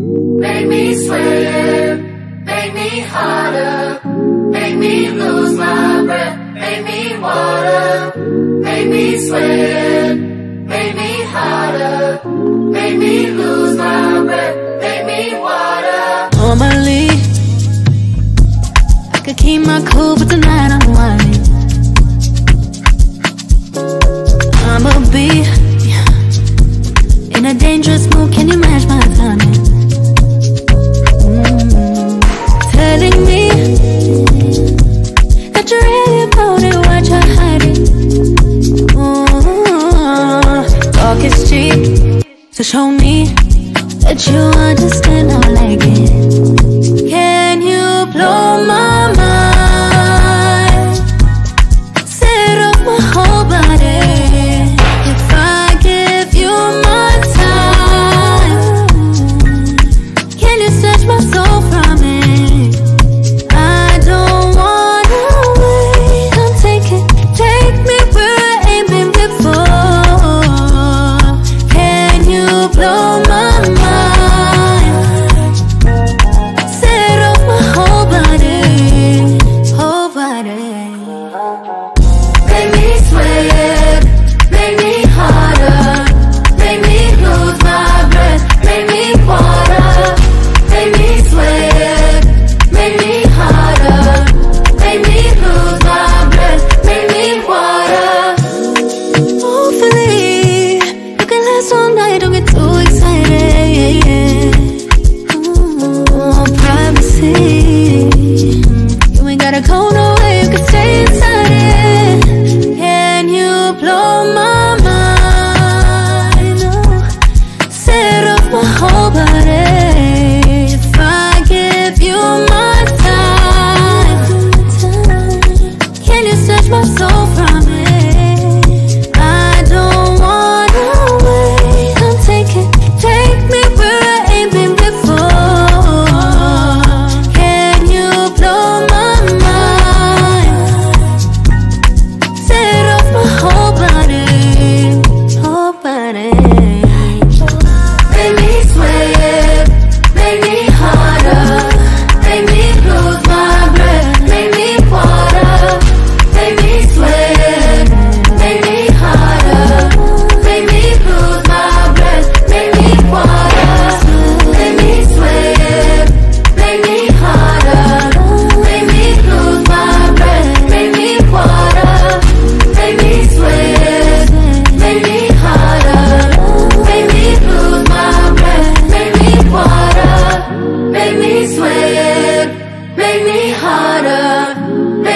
Make me sweat, make me hotter, make me lose my breath, make me water, make me sweat, make me hotter, make me lose my breath, make me water. Normally, I could keep my cool, but tonight I'm whining. show me that you understand. blow my mind Set off my whole body If I give you my time Can you search my soul?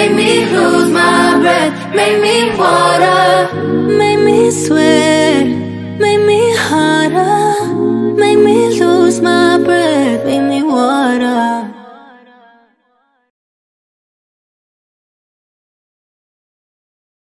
Made me lose my breath, made me water, made me sweat, made me harder, made me lose my breath,